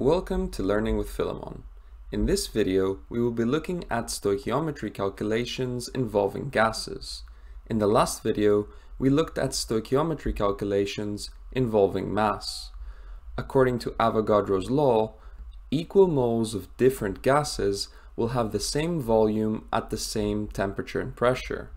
Welcome to Learning with Philimon. In this video, we will be looking at stoichiometry calculations involving gases. In the last video, we looked at stoichiometry calculations involving mass. According to Avogadro's law, equal moles of different gases will have the same volume at the same temperature and pressure.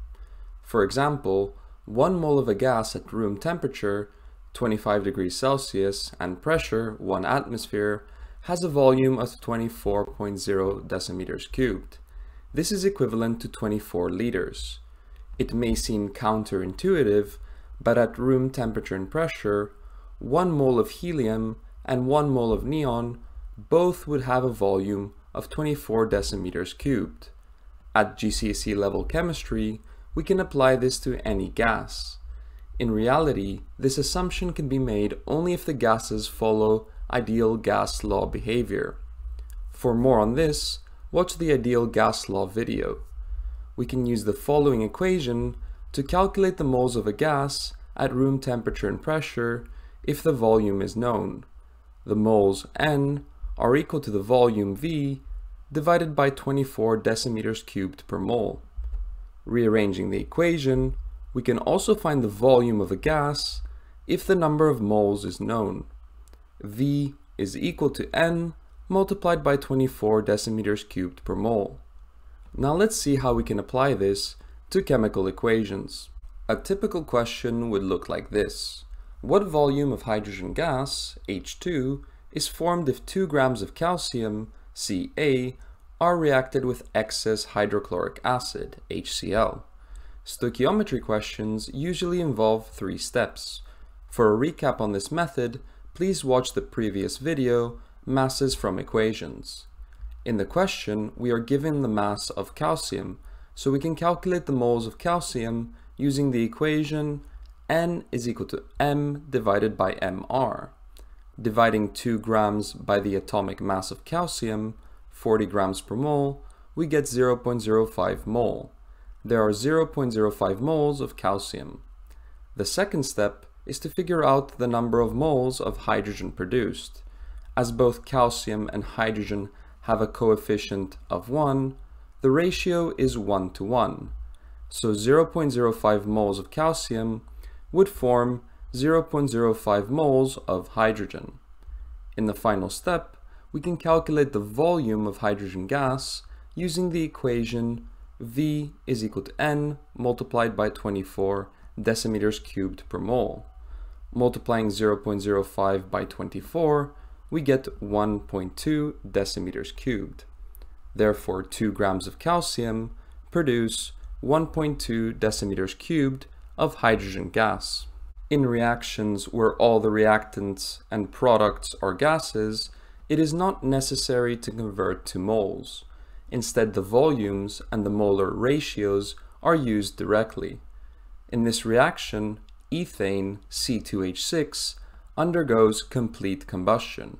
For example, one mole of a gas at room temperature 25 degrees Celsius and pressure 1 atmosphere has a volume of 24.0 decimeters cubed. This is equivalent to 24 liters. It may seem counterintuitive, but at room temperature and pressure, 1 mole of helium and 1 mole of neon both would have a volume of 24 decimeters cubed. At GCSE level chemistry, we can apply this to any gas. In reality, this assumption can be made only if the gases follow ideal gas law behavior. For more on this, watch the ideal gas law video. We can use the following equation to calculate the moles of a gas at room temperature and pressure if the volume is known. The moles N are equal to the volume V divided by 24 decimeters cubed per mole. Rearranging the equation, we can also find the volume of a gas if the number of moles is known. V is equal to N multiplied by 24 decimeters cubed per mole. Now let's see how we can apply this to chemical equations. A typical question would look like this. What volume of hydrogen gas, H2, is formed if 2 grams of calcium, Ca, are reacted with excess hydrochloric acid, HCl? Stoichiometry questions usually involve three steps. For a recap on this method, please watch the previous video, Masses from Equations. In the question, we are given the mass of calcium, so we can calculate the moles of calcium using the equation N is equal to M divided by MR. Dividing 2 grams by the atomic mass of calcium, 40 grams per mole, we get 0.05 mole there are 0.05 moles of calcium. The second step is to figure out the number of moles of hydrogen produced. As both calcium and hydrogen have a coefficient of 1, the ratio is 1 to 1. So 0.05 moles of calcium would form 0.05 moles of hydrogen. In the final step, we can calculate the volume of hydrogen gas using the equation V is equal to N multiplied by 24 decimeters cubed per mole. Multiplying 0.05 by 24, we get 1.2 decimeters cubed. Therefore, 2 grams of calcium produce 1.2 decimeters cubed of hydrogen gas. In reactions where all the reactants and products are gases, it is not necessary to convert to moles. Instead, the volumes and the molar ratios are used directly. In this reaction, ethane, C2H6, undergoes complete combustion,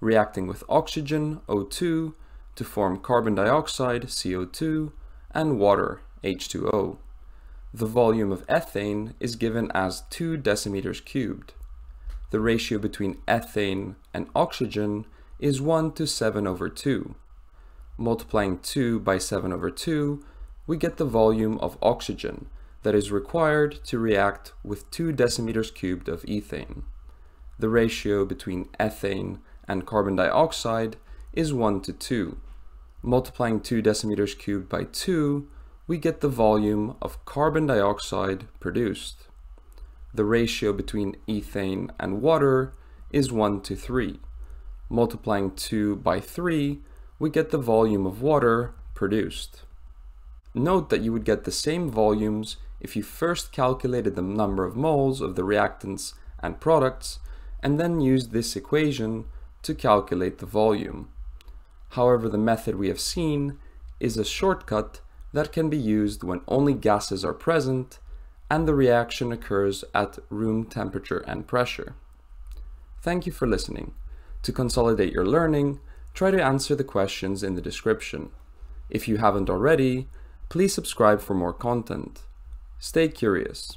reacting with oxygen, O2, to form carbon dioxide, CO2, and water, H2O. The volume of ethane is given as 2 decimeters cubed. The ratio between ethane and oxygen is 1 to 7 over 2 multiplying 2 by 7 over 2, we get the volume of oxygen that is required to react with 2 decimeters cubed of ethane. The ratio between ethane and carbon dioxide is 1 to 2. Multiplying 2 decimeters cubed by 2, we get the volume of carbon dioxide produced. The ratio between ethane and water is 1 to 3. Multiplying 2 by 3, we get the volume of water produced. Note that you would get the same volumes if you first calculated the number of moles of the reactants and products and then used this equation to calculate the volume. However, the method we have seen is a shortcut that can be used when only gases are present and the reaction occurs at room temperature and pressure. Thank you for listening. To consolidate your learning, try to answer the questions in the description. If you haven't already, please subscribe for more content. Stay curious.